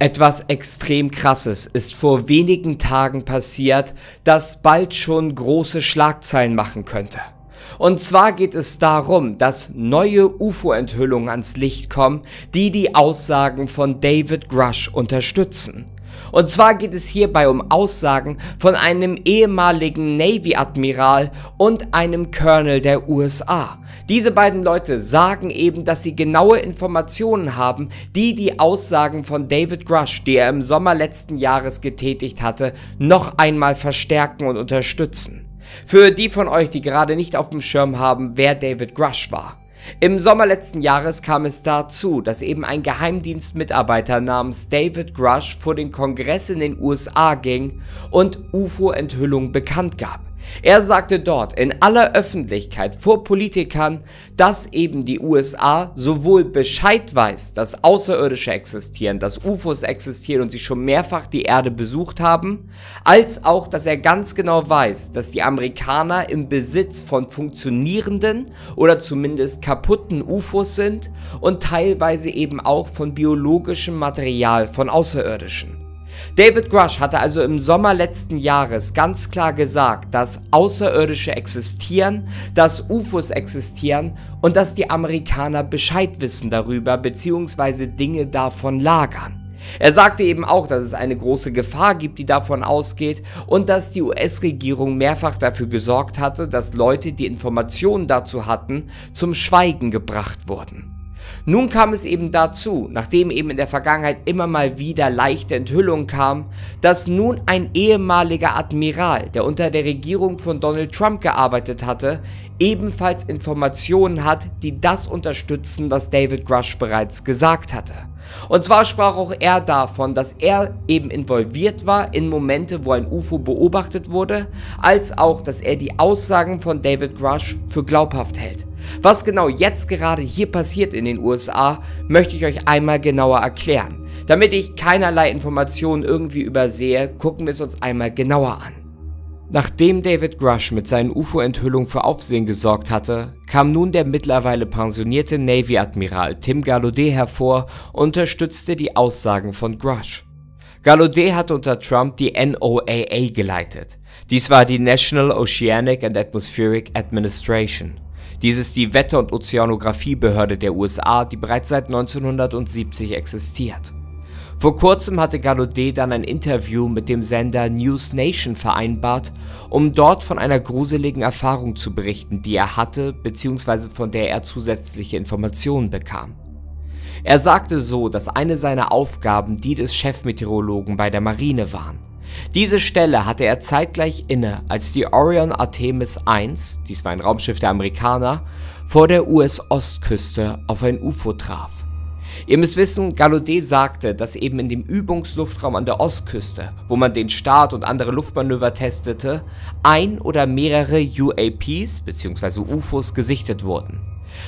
Etwas extrem Krasses ist vor wenigen Tagen passiert, das bald schon große Schlagzeilen machen könnte. Und zwar geht es darum, dass neue UFO-Enthüllungen ans Licht kommen, die die Aussagen von David Grush unterstützen. Und zwar geht es hierbei um Aussagen von einem ehemaligen Navy-Admiral und einem Colonel der USA. Diese beiden Leute sagen eben, dass sie genaue Informationen haben, die die Aussagen von David Grush, die er im Sommer letzten Jahres getätigt hatte, noch einmal verstärken und unterstützen. Für die von euch, die gerade nicht auf dem Schirm haben, wer David Grush war. Im Sommer letzten Jahres kam es dazu, dass eben ein Geheimdienstmitarbeiter namens David Grush vor den Kongress in den USA ging und UFO-Enthüllungen bekannt gab. Er sagte dort in aller Öffentlichkeit vor Politikern, dass eben die USA sowohl Bescheid weiß, dass Außerirdische existieren, dass UFOs existieren und sie schon mehrfach die Erde besucht haben, als auch, dass er ganz genau weiß, dass die Amerikaner im Besitz von funktionierenden oder zumindest kaputten UFOs sind und teilweise eben auch von biologischem Material von Außerirdischen. David Grush hatte also im Sommer letzten Jahres ganz klar gesagt, dass Außerirdische existieren, dass UFOs existieren und dass die Amerikaner Bescheid wissen darüber bzw. Dinge davon lagern. Er sagte eben auch, dass es eine große Gefahr gibt, die davon ausgeht und dass die US-Regierung mehrfach dafür gesorgt hatte, dass Leute, die Informationen dazu hatten, zum Schweigen gebracht wurden. Nun kam es eben dazu, nachdem eben in der Vergangenheit immer mal wieder leichte Enthüllungen kamen, dass nun ein ehemaliger Admiral, der unter der Regierung von Donald Trump gearbeitet hatte, ebenfalls Informationen hat, die das unterstützen, was David Grush bereits gesagt hatte. Und zwar sprach auch er davon, dass er eben involviert war in Momente, wo ein UFO beobachtet wurde, als auch, dass er die Aussagen von David Grush für glaubhaft hält. Was genau jetzt gerade hier passiert in den USA, möchte ich euch einmal genauer erklären. Damit ich keinerlei Informationen irgendwie übersehe, gucken wir es uns einmal genauer an. Nachdem David Grush mit seinen UFO-Enthüllungen für Aufsehen gesorgt hatte, kam nun der mittlerweile pensionierte Navy-Admiral Tim Gallaudet hervor und unterstützte die Aussagen von Grush. Gallaudet hatte unter Trump die NOAA geleitet. Dies war die National Oceanic and Atmospheric Administration. Dies ist die Wetter- und Ozeanografiebehörde der USA, die bereits seit 1970 existiert. Vor kurzem hatte Gallaudet dann ein Interview mit dem Sender News Nation vereinbart, um dort von einer gruseligen Erfahrung zu berichten, die er hatte bzw. von der er zusätzliche Informationen bekam. Er sagte so, dass eine seiner Aufgaben die des Chefmeteorologen bei der Marine waren. Diese Stelle hatte er zeitgleich inne, als die Orion Artemis I, dies war ein Raumschiff der Amerikaner, vor der US-Ostküste auf ein UFO traf. Ihr müsst wissen, Gallaudet sagte, dass eben in dem Übungsluftraum an der Ostküste, wo man den Start und andere Luftmanöver testete, ein oder mehrere UAPs bzw. UFOs gesichtet wurden.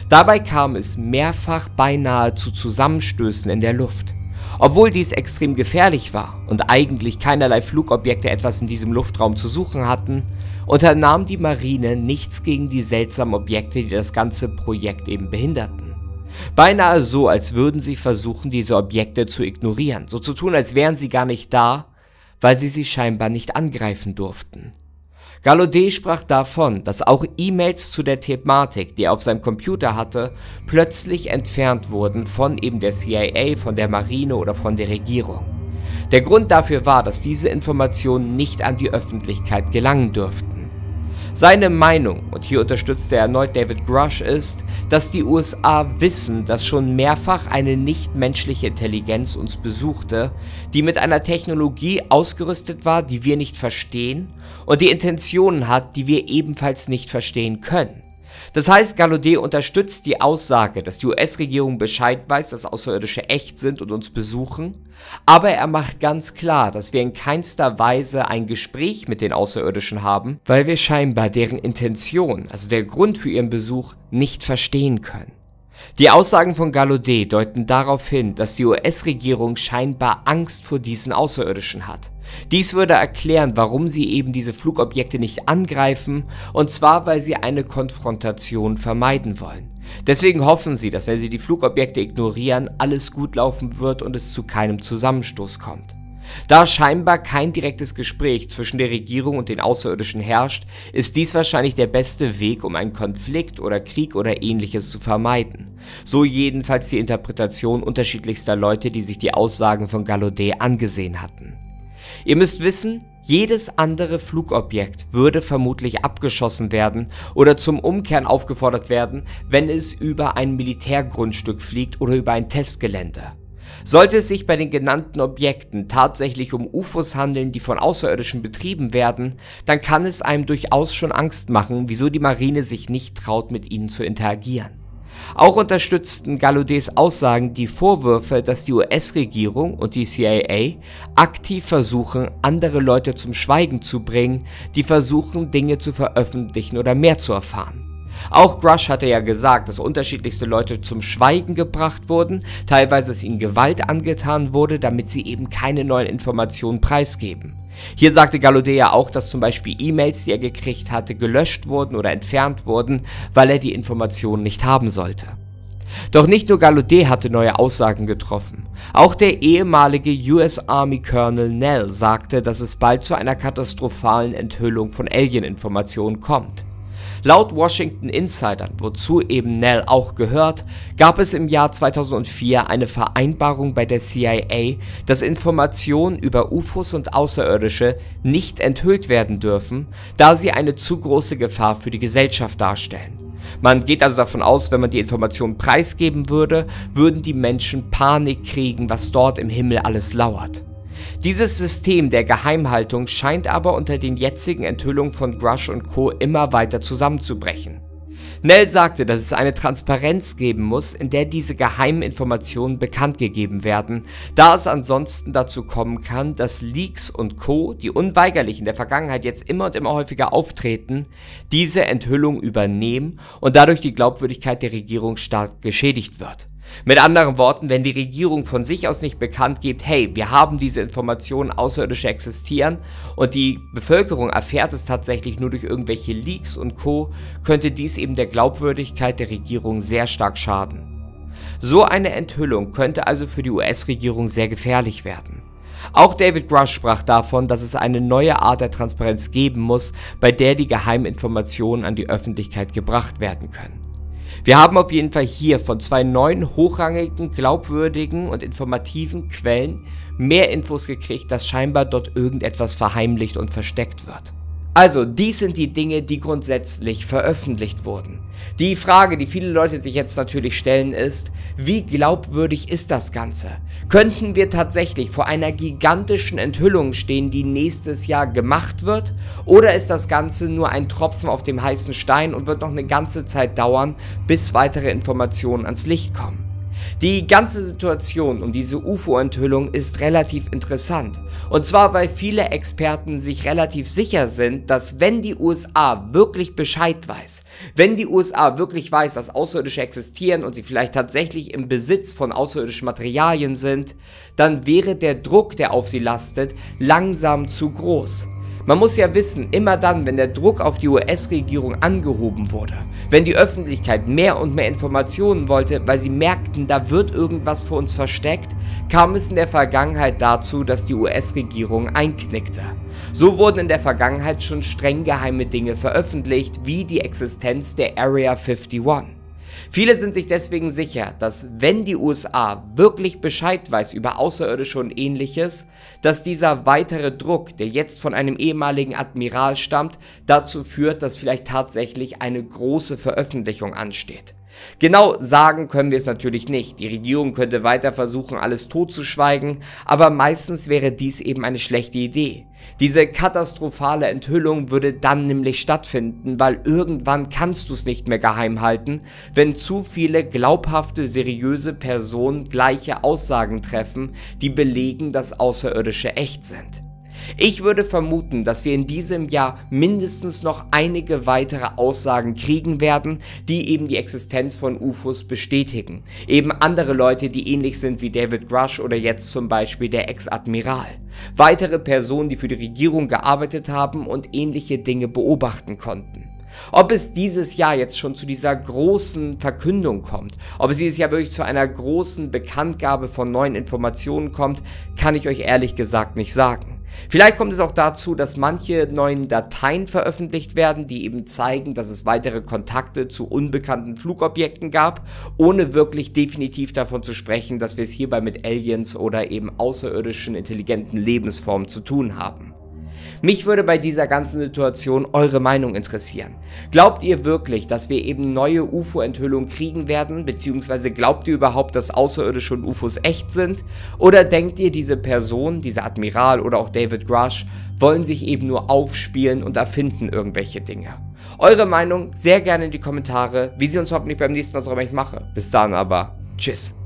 Dabei kam es mehrfach beinahe zu Zusammenstößen in der Luft. Obwohl dies extrem gefährlich war und eigentlich keinerlei Flugobjekte etwas in diesem Luftraum zu suchen hatten, unternahm die Marine nichts gegen die seltsamen Objekte, die das ganze Projekt eben behinderten. Beinahe so, als würden sie versuchen, diese Objekte zu ignorieren, so zu tun, als wären sie gar nicht da, weil sie sie scheinbar nicht angreifen durften. Gallaudet sprach davon, dass auch E-Mails zu der Thematik, die er auf seinem Computer hatte, plötzlich entfernt wurden von eben der CIA, von der Marine oder von der Regierung. Der Grund dafür war, dass diese Informationen nicht an die Öffentlichkeit gelangen dürften. Seine Meinung, und hier unterstützt er erneut David Grush, ist, dass die USA wissen, dass schon mehrfach eine nichtmenschliche Intelligenz uns besuchte, die mit einer Technologie ausgerüstet war, die wir nicht verstehen, und die Intentionen hat, die wir ebenfalls nicht verstehen können. Das heißt, Gallaudet unterstützt die Aussage, dass die US-Regierung Bescheid weiß, dass Außerirdische echt sind und uns besuchen, aber er macht ganz klar, dass wir in keinster Weise ein Gespräch mit den Außerirdischen haben, weil wir scheinbar deren Intention, also der Grund für ihren Besuch, nicht verstehen können. Die Aussagen von Gallaudet deuten darauf hin, dass die US-Regierung scheinbar Angst vor diesen Außerirdischen hat. Dies würde erklären, warum sie eben diese Flugobjekte nicht angreifen, und zwar weil sie eine Konfrontation vermeiden wollen. Deswegen hoffen sie, dass wenn sie die Flugobjekte ignorieren, alles gut laufen wird und es zu keinem Zusammenstoß kommt. Da scheinbar kein direktes Gespräch zwischen der Regierung und den Außerirdischen herrscht, ist dies wahrscheinlich der beste Weg, um einen Konflikt oder Krieg oder ähnliches zu vermeiden. So jedenfalls die Interpretation unterschiedlichster Leute, die sich die Aussagen von Gallaudet angesehen hatten. Ihr müsst wissen, jedes andere Flugobjekt würde vermutlich abgeschossen werden oder zum Umkehren aufgefordert werden, wenn es über ein Militärgrundstück fliegt oder über ein Testgelände. Sollte es sich bei den genannten Objekten tatsächlich um UFOs handeln, die von Außerirdischen betrieben werden, dann kann es einem durchaus schon Angst machen, wieso die Marine sich nicht traut, mit ihnen zu interagieren. Auch unterstützten Gallaudets Aussagen die Vorwürfe, dass die US-Regierung und die CIA aktiv versuchen, andere Leute zum Schweigen zu bringen, die versuchen, Dinge zu veröffentlichen oder mehr zu erfahren. Auch Grush hatte ja gesagt, dass unterschiedlichste Leute zum Schweigen gebracht wurden, teilweise es ihnen Gewalt angetan wurde, damit sie eben keine neuen Informationen preisgeben. Hier sagte Gallaudet ja auch, dass zum Beispiel E-Mails, die er gekriegt hatte, gelöscht wurden oder entfernt wurden, weil er die Informationen nicht haben sollte. Doch nicht nur Gallaudet hatte neue Aussagen getroffen. Auch der ehemalige US Army Colonel Nell sagte, dass es bald zu einer katastrophalen Enthüllung von Alien-Informationen kommt. Laut Washington Insidern, wozu eben Nell auch gehört, gab es im Jahr 2004 eine Vereinbarung bei der CIA, dass Informationen über UFOs und Außerirdische nicht enthüllt werden dürfen, da sie eine zu große Gefahr für die Gesellschaft darstellen. Man geht also davon aus, wenn man die Informationen preisgeben würde, würden die Menschen Panik kriegen, was dort im Himmel alles lauert. Dieses System der Geheimhaltung scheint aber unter den jetzigen Enthüllungen von Grush und Co. immer weiter zusammenzubrechen. Nell sagte, dass es eine Transparenz geben muss, in der diese geheimen Informationen bekannt gegeben werden, da es ansonsten dazu kommen kann, dass Leaks und Co., die unweigerlich in der Vergangenheit jetzt immer und immer häufiger auftreten, diese Enthüllung übernehmen und dadurch die Glaubwürdigkeit der Regierung stark geschädigt wird. Mit anderen Worten, wenn die Regierung von sich aus nicht bekannt gibt, hey, wir haben diese Informationen, Außerirdische existieren und die Bevölkerung erfährt es tatsächlich nur durch irgendwelche Leaks und Co., könnte dies eben der Glaubwürdigkeit der Regierung sehr stark schaden. So eine Enthüllung könnte also für die US-Regierung sehr gefährlich werden. Auch David Grush sprach davon, dass es eine neue Art der Transparenz geben muss, bei der die Geheiminformationen an die Öffentlichkeit gebracht werden können. Wir haben auf jeden Fall hier von zwei neuen, hochrangigen, glaubwürdigen und informativen Quellen mehr Infos gekriegt, dass scheinbar dort irgendetwas verheimlicht und versteckt wird. Also, dies sind die Dinge, die grundsätzlich veröffentlicht wurden. Die Frage, die viele Leute sich jetzt natürlich stellen, ist, wie glaubwürdig ist das Ganze? Könnten wir tatsächlich vor einer gigantischen Enthüllung stehen, die nächstes Jahr gemacht wird? Oder ist das Ganze nur ein Tropfen auf dem heißen Stein und wird noch eine ganze Zeit dauern, bis weitere Informationen ans Licht kommen? Die ganze Situation um diese UFO-Enthüllung ist relativ interessant. Und zwar, weil viele Experten sich relativ sicher sind, dass wenn die USA wirklich Bescheid weiß, wenn die USA wirklich weiß, dass Außerirdische existieren und sie vielleicht tatsächlich im Besitz von außerirdischen Materialien sind, dann wäre der Druck, der auf sie lastet, langsam zu groß. Man muss ja wissen, immer dann, wenn der Druck auf die US-Regierung angehoben wurde, wenn die Öffentlichkeit mehr und mehr Informationen wollte, weil sie merkten, da wird irgendwas für uns versteckt, kam es in der Vergangenheit dazu, dass die US-Regierung einknickte. So wurden in der Vergangenheit schon streng geheime Dinge veröffentlicht, wie die Existenz der Area 51. Viele sind sich deswegen sicher, dass wenn die USA wirklich Bescheid weiß über Außerirdische und ähnliches, dass dieser weitere Druck, der jetzt von einem ehemaligen Admiral stammt, dazu führt, dass vielleicht tatsächlich eine große Veröffentlichung ansteht. Genau sagen können wir es natürlich nicht. Die Regierung könnte weiter versuchen, alles totzuschweigen, aber meistens wäre dies eben eine schlechte Idee. Diese katastrophale Enthüllung würde dann nämlich stattfinden, weil irgendwann kannst du es nicht mehr geheim halten, wenn zu viele glaubhafte, seriöse Personen gleiche Aussagen treffen, die belegen, dass Außerirdische echt sind. Ich würde vermuten, dass wir in diesem Jahr mindestens noch einige weitere Aussagen kriegen werden, die eben die Existenz von UFOs bestätigen. Eben andere Leute, die ähnlich sind wie David Grush oder jetzt zum Beispiel der Ex-Admiral. Weitere Personen, die für die Regierung gearbeitet haben und ähnliche Dinge beobachten konnten. Ob es dieses Jahr jetzt schon zu dieser großen Verkündung kommt, ob es dieses Jahr wirklich zu einer großen Bekanntgabe von neuen Informationen kommt, kann ich euch ehrlich gesagt nicht sagen. Vielleicht kommt es auch dazu, dass manche neuen Dateien veröffentlicht werden, die eben zeigen, dass es weitere Kontakte zu unbekannten Flugobjekten gab, ohne wirklich definitiv davon zu sprechen, dass wir es hierbei mit Aliens oder eben außerirdischen intelligenten Lebensformen zu tun haben. Mich würde bei dieser ganzen Situation eure Meinung interessieren. Glaubt ihr wirklich, dass wir eben neue UFO-Enthüllungen kriegen werden? Beziehungsweise glaubt ihr überhaupt, dass Außerirdische und UFOs echt sind? Oder denkt ihr, diese Person, dieser Admiral oder auch David Grush, wollen sich eben nur aufspielen und erfinden irgendwelche Dinge? Eure Meinung sehr gerne in die Kommentare. Wie sie uns hoffentlich beim nächsten Mal so ich mache. Bis dann aber. Tschüss.